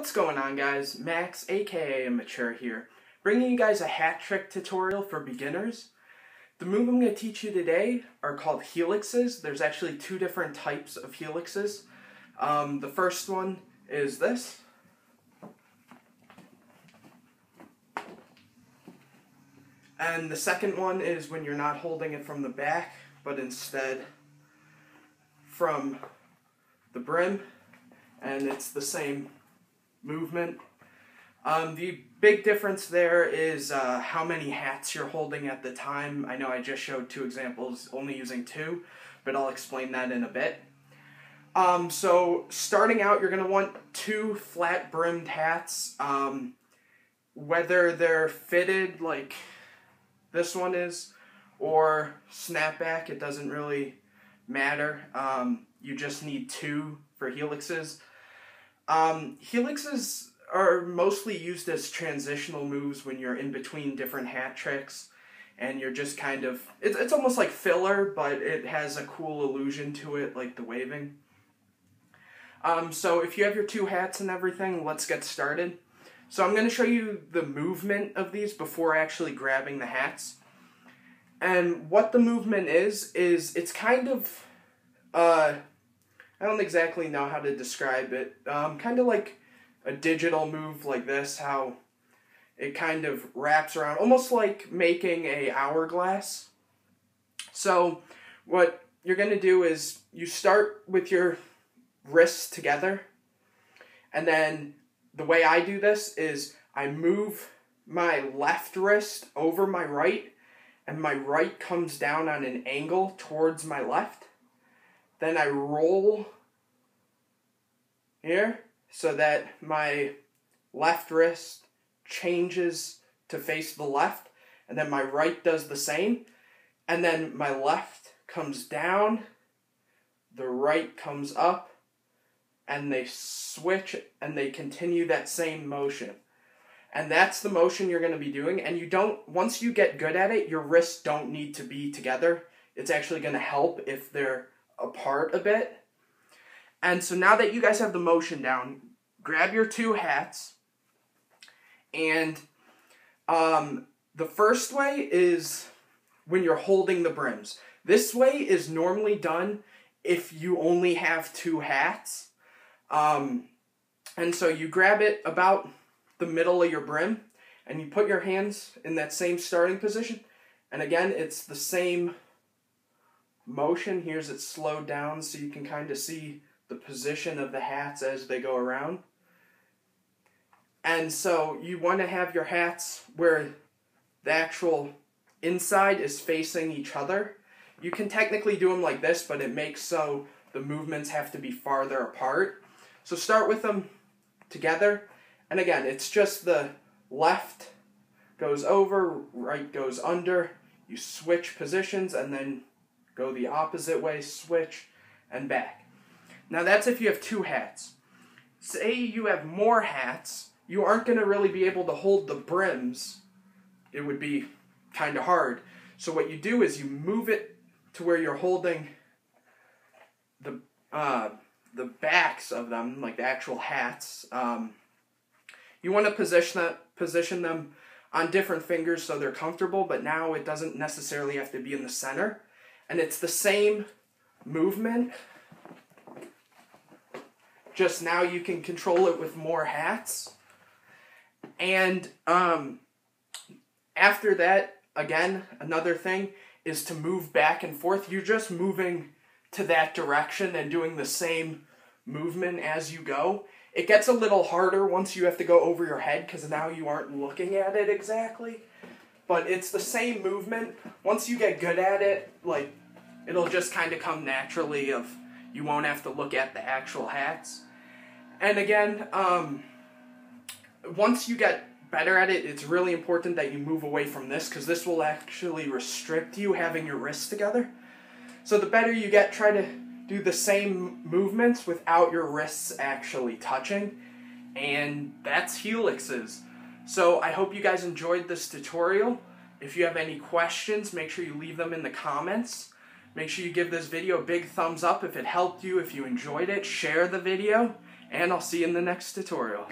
What's going on guys? Max aka Immature here, bringing you guys a hat trick tutorial for beginners. The move I'm going to teach you today are called helixes. There's actually two different types of helixes. Um, the first one is this. And the second one is when you're not holding it from the back, but instead from the brim, and it's the same movement. Um, the big difference there is uh, how many hats you're holding at the time. I know I just showed two examples, only using two, but I'll explain that in a bit. Um, so starting out, you're going to want two flat brimmed hats. Um, whether they're fitted like this one is or snapback, it doesn't really matter. Um, you just need two for helixes. Um, helixes are mostly used as transitional moves when you're in between different hat tricks and you're just kind of it's, it's almost like filler but it has a cool illusion to it like the waving. Um, so if you have your two hats and everything let's get started. So i'm going to show you the movement of these before actually grabbing the hats. And what the movement is is it's kind of uh, I don't exactly know how to describe it. Um, kind of like a digital move like this, how it kind of wraps around, almost like making a hourglass. So what you're going to do is you start with your wrists together, and then the way I do this is I move my left wrist over my right, and my right comes down on an angle towards my left then I roll here so that my left wrist changes to face the left, and then my right does the same, and then my left comes down, the right comes up, and they switch and they continue that same motion. And that's the motion you're going to be doing. And you don't, once you get good at it, your wrists don't need to be together. It's actually going to help if they're apart a bit. And so now that you guys have the motion down, grab your two hats. And um, the first way is when you're holding the brims. This way is normally done if you only have two hats. Um, and so you grab it about the middle of your brim and you put your hands in that same starting position. And again, it's the same motion. Here's it slowed down so you can kind of see the position of the hats as they go around. And so you want to have your hats where the actual inside is facing each other. You can technically do them like this, but it makes so the movements have to be farther apart. So start with them together. And again, it's just the left goes over, right goes under. You switch positions and then Go the opposite way, switch, and back. Now that's if you have two hats. Say you have more hats, you aren't going to really be able to hold the brims. It would be kind of hard. So what you do is you move it to where you're holding the uh, the backs of them, like the actual hats. Um, you want to position that position them on different fingers so they're comfortable, but now it doesn't necessarily have to be in the center and it's the same movement. Just now you can control it with more hats. And um, after that, again, another thing is to move back and forth. You're just moving to that direction and doing the same movement as you go. It gets a little harder once you have to go over your head because now you aren't looking at it exactly. But it's the same movement. Once you get good at it, like it'll just kind of come naturally of you won't have to look at the actual hats. And again, um, once you get better at it, it's really important that you move away from this because this will actually restrict you having your wrists together. So the better you get, try to do the same movements without your wrists actually touching. And that's helixes. So I hope you guys enjoyed this tutorial. If you have any questions, make sure you leave them in the comments. Make sure you give this video a big thumbs up if it helped you, if you enjoyed it, share the video, and I'll see you in the next tutorial.